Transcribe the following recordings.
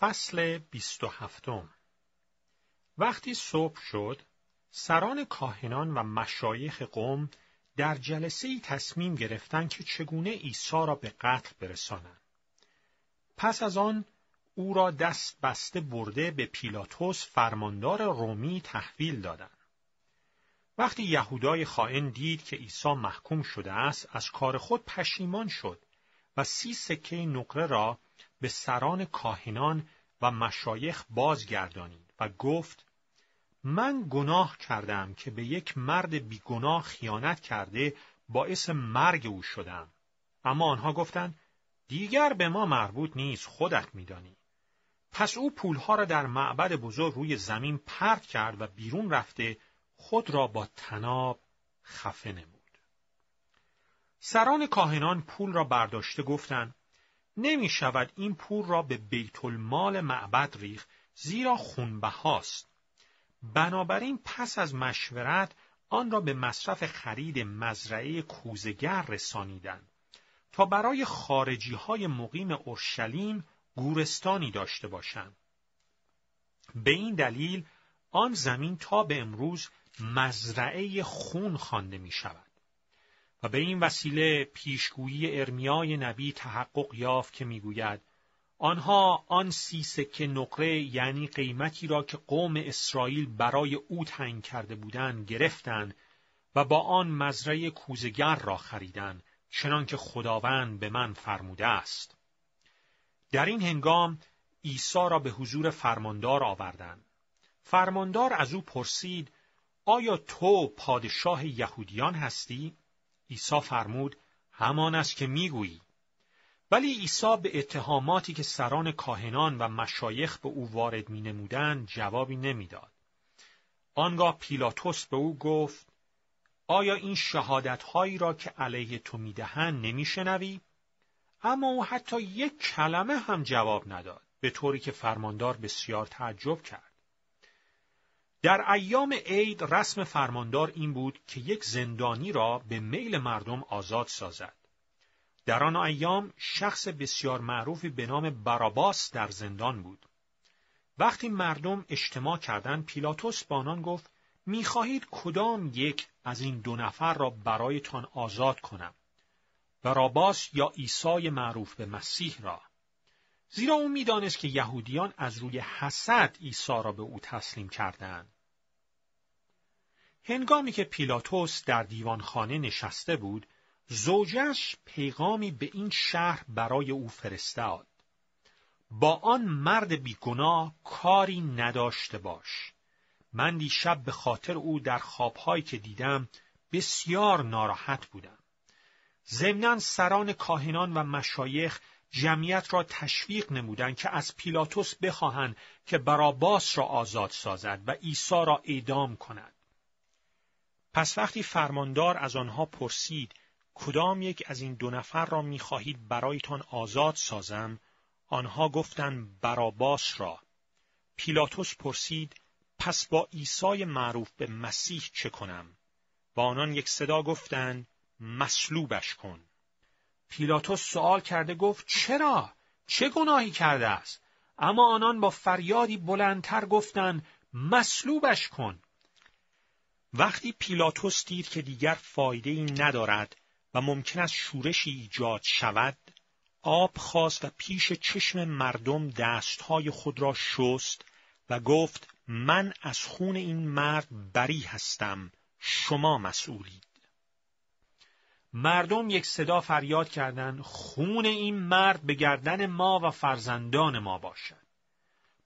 فصل بیست و هفتم وقتی صبح شد، سران کاهنان و مشایخ قوم در جلسه ای تصمیم گرفتند که چگونه عیسی را به قتل برسانند. پس از آن او را دست بسته برده به پیلاتوس فرماندار رومی تحویل دادند. وقتی یهودای خائن دید که عیسی محکوم شده است، از کار خود پشیمان شد و سی سکه نقره را به سران کاهنان و مشایخ بازگردانید و گفت من گناه کردم که به یک مرد بیگناه خیانت کرده باعث مرگ او شدم. اما آنها گفتند دیگر به ما مربوط نیست خودت میدانی. پس او پولها را در معبد بزرگ روی زمین پرت کرد و بیرون رفته خود را با تناب خفه نمود. سران کاهنان پول را برداشته گفتند نمی شود این پول را به بیت المال معبد ریخ زیرا خونبهاست. بنابراین پس از مشورت آن را به مصرف خرید مزرعه کوزگر رسانیدند تا برای خارجی های مقیم اورشلیم گورستانی داشته باشند. به این دلیل آن زمین تا به امروز مزرعه خون خوانده می شود. و به این وسیله پیشگویی ارمیای نبی تحقق یافت که می‌گوید آنها آن سی سکه نقره یعنی قیمتی را که قوم اسرائیل برای او تعیین کرده بودند گرفتند و با آن مزرعه کوزگر را خریدند چنان که خداوند به من فرموده است. در این هنگام عیسی را به حضور فرماندار آوردند. فرماندار از او پرسید آیا تو پادشاه یهودیان هستی؟ عیسی فرمود همان است که می‌گویی ولی عیسی به اتهاماتی که سران کاهنان و مشایخ به او وارد می نمودن جوابی نمی‌داد. آنگاه پیلاتوس به او گفت آیا این شهادت هایی را که علیه تو می‌دهند نمیشنوی؟ اما او حتی یک کلمه هم جواب نداد به طوری که فرماندار بسیار تعجب کرد. در ایام عید رسم فرماندار این بود که یک زندانی را به میل مردم آزاد سازد. در آن ایام شخص بسیار معروفی به نام براباس در زندان بود. وقتی مردم اجتماع کردند پیلاتوس با آنان گفت می‌خواهید کدام یک از این دو نفر را برایتان آزاد کنم براباس یا عیسی معروف به مسیح را زیرا او می‌دانست که یهودیان از روی حسد عیسی را به او تسلیم کردند. هنگامی که پیلاتوس در دیوانخانه نشسته بود، زوجش پیغامی به این شهر برای او فرستاد. با آن مرد بیگناه کاری نداشته باش. من دیشب به خاطر او در خوابهایی که دیدم بسیار ناراحت بودم. ضمنا سران کاهنان و مشایخ جمعیت را تشویق نمودند که از پیلاتوس بخواهند که براباس را آزاد سازد و عیسی را اعدام کند. پس وقتی فرماندار از آنها پرسید کدام یک از این دو نفر را می‌خواهید برایتان آزاد سازم؟ آنها گفتند براباس را. پیلاتوس پرسید پس با عیسی معروف به مسیح چه کنم؟ با آنان یک صدا گفتند مصلوبش کن. پیلاتوس سوال کرده گفت چرا؟ چه گناهی کرده است؟ اما آنان با فریادی بلندتر گفتند مصلوبش کن. وقتی پیلاتوس دید که دیگر فایده ای ندارد و ممکن است شورشی ایجاد شود آب خواست و پیش چشم مردم دستهای خود را شست و گفت من از خون این مرد بری هستم شما مسئولید. مردم یک صدا فریاد کردند خون این مرد به گردن ما و فرزندان ما باشد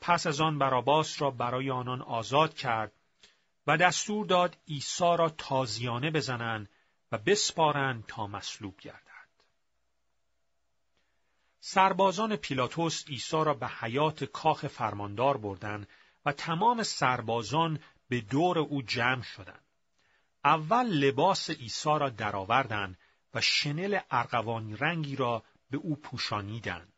پس از آن براباس را برای آنان آزاد کرد و دستور داد عیسی را تازیانه بزنند و بسپارند تا مصلوب گردد. سربازان پیلاتوس عیسی را به حیات کاخ فرماندار بردند و تمام سربازان به دور او جمع شدند. اول لباس عیسی را درآوردند و شنل ارغوانی رنگی را به او پوشانیدند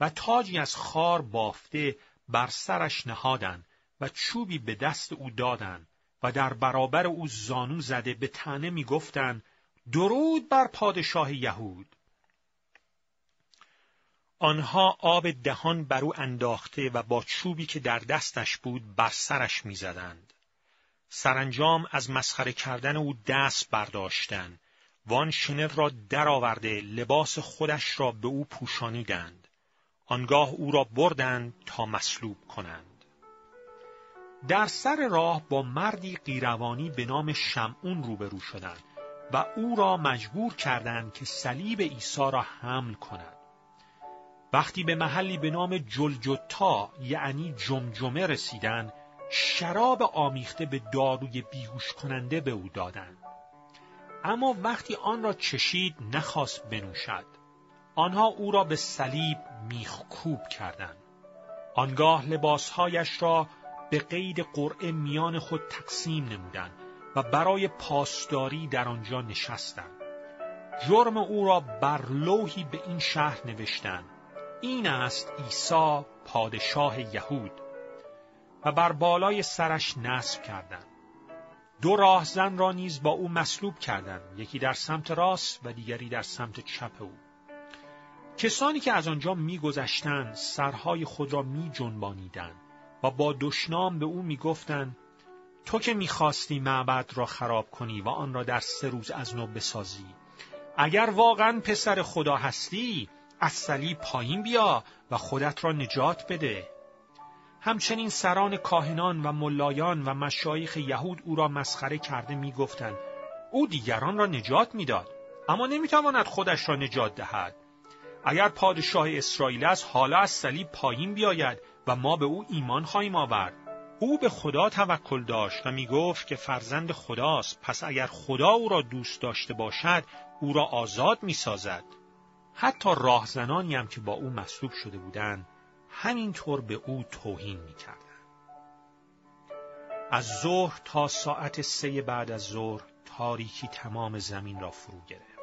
و تاجی از خار بافته بر سرش نهادند و چوبی به دست او دادند و در برابر او زانو زده به تنه می‌گفتند درود بر پادشاه یهود آنها آب دهان بر او انداخته و با چوبی که در دستش بود بر سرش می‌زدند. سرانجام از مسخره کردن او دست برداشتند وان شنل را درآورده لباس خودش را به او پوشانیدند. آنگاه او را بردند تا مصلوب کنند. در سر راه با مردی قیروانی به نام شمعون روبرو شدند و او را مجبور کردند که صلیب عیسی را حمل کند وقتی به محلی به نام جلجتا یعنی جمجمه رسیدند شراب آمیخته به داروی بیهوش کننده به او دادند اما وقتی آن را چشید نخواست بنوشد. آنها او را به صلیب میخکوب کردند. آنگاه لباسهایش را به قید قرعه میان خود تقسیم نمودند و برای پاسداری در آنجا نشستند. جرم او را بر لوحی به این شهر نوشتند. این است عیسی پادشاه یهود. و بر بالای سرش نصب کردند. دو راهزن را نیز با او مصلوب کردند یکی در سمت راست و دیگری در سمت چپ او. کسانی که از آنجا میگذشتند سرهای خود را می و با دشنام به او می‌گفتند تو که می‌خواستی معبد را خراب کنی و آن را در سه روز از نو بسازی. اگر واقعا پسر خدا هستی از صلیب پایین بیا و خودت را نجات بده. همچنین سران کاهنان و ملایان و مشایخ یهود او را مسخره کرده می‌گفتند. او دیگران را نجات می‌داد اما نمی‌تواند خودش را نجات دهد. اگر پادشاه اسرائیل است حالا از صلیب پایین بیاید و ما به او ایمان خواهیم آورد. او به خدا توکل داشت و می گفت که فرزند خداست. پس اگر خدا او را دوست داشته باشد او را آزاد می سازد. حتی راهزنانی هم که با او مصلوب شده بودند همینطور به او توهین می کردن. از ظهر تا ساعت سه بعد از ظهر تاریکی تمام زمین را فرو گرفت.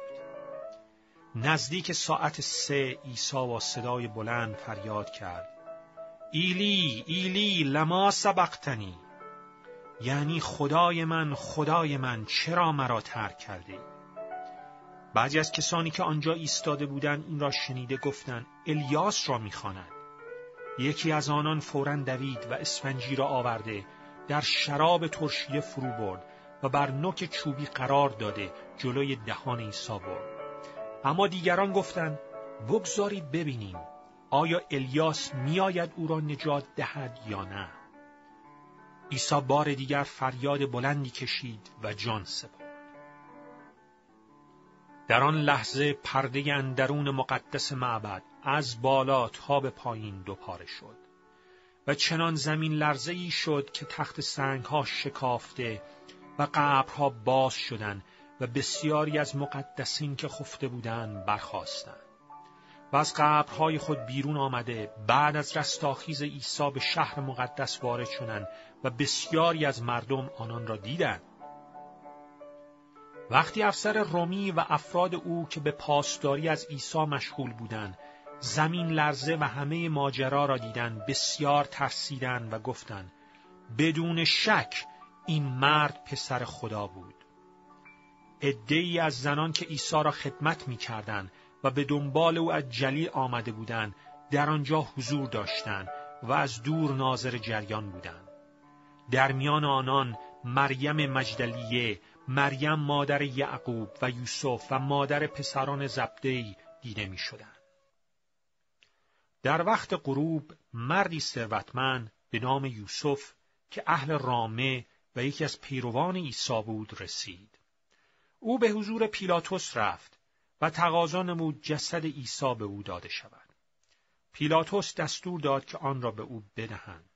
نزدیک ساعت سه عیسی با صدای بلند فریاد کرد. ایلی ایلی لما سبقتنی یعنی خدای من خدای من چرا مرا ترک کردی بعضی از کسانی که آنجا ایستاده بودند این را شنیده گفتند الیاس را می‌خواند یکی از آنان فورا دوید و اسفنجی را آورده در شراب ترشیه فرو برد و بر نوک چوبی قرار داده جلوی دهان عیسی برد. اما دیگران گفتند بگذارید ببینیم آیا الیاس میآید او را نجات دهد یا نه؟ عیسی بار دیگر فریاد بلندی کشید و جان سپرد. در آن لحظه پرده اندرون مقدس معبد از بالا تا به پایین دوپاره شد و چنان زمین لرزه ای شد که تخت سنگ ها شکافته و قبرها باز شدند و بسیاری از مقدسین که خفته بودند برخواستند و از قبرهای خود بیرون آمده بعد از رستاخیز عیسی به شهر مقدس وارد شدند و بسیاری از مردم آنان را دیدند. وقتی افسر رومی و افراد او که به پاسداری از عیسی مشغول بودند زمین لرزه و همه ماجرا را دیدند بسیار ترسیدند و گفتند بدون شک این مرد پسر خدا بود عدهای از زنان که عیسی را خدمت می‌کردند و به دنبال او از جلیل آمده بودند در آنجا حضور داشتند و از دور ناظر جریان بودند در میان آنان مریم مجدلیه مریم مادر یعقوب و یوسف و مادر پسران زبدهی دیده می شدن. در وقت غروب مردی ثروتمند به نام یوسف که اهل رامه و یکی از پیروان عیسی بود رسید. او به حضور پیلاتوس رفت و تقاضا نمود جسد عیسی به او داده شود. پیلاتوس دستور داد که آن را به او بدهند.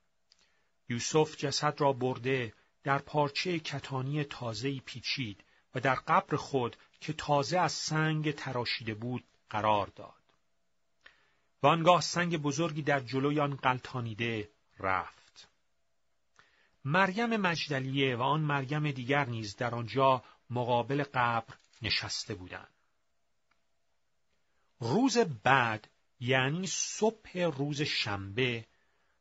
یوسف جسد را برده در پارچه کتانی تازهی پیچید و در قبر خود که تازه از سنگ تراشیده بود قرار داد. و آنگاه سنگ بزرگی در جلوی آن قلتانیده رفت. مریم مجدلیه و آن مریم دیگر نیز در آنجا مقابل قبر نشسته بودند. روز بعد یعنی صبح روز شنبه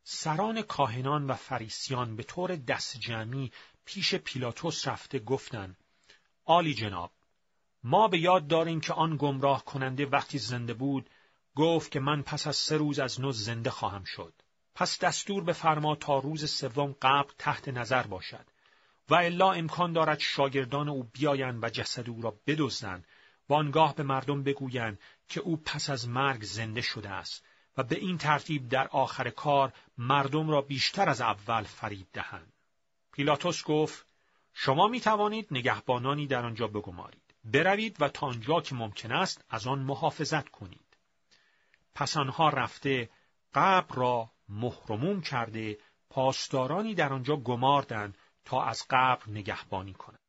سران کاهنان و فریسیان به طور دست جمعی پیش پیلاتوس رفته گفتند آلی جناب ما به یاد داریم که آن گمراه کننده وقتی زنده بود گفت که من پس از سه روز از نو زنده خواهم شد. پس دستور بفرما تا روز سوم قبر تحت نظر باشد و الا امکان دارد شاگردان او بیایند و جسد او را بدزدند و آنگاه به مردم بگویند که او پس از مرگ زنده شده است و به این ترتیب در آخر کار مردم را بیشتر از اول فرید دهند. پیلاتوس گفت شما می توانید نگهبانانی در آنجا بگمارید. بروید و تا آنجا که ممکن است از آن محافظت کنید. پس آنها رفته قبر را مهرموم کرده پاسدارانی در آنجا گماردند تا از قبر نگهبانی کنند.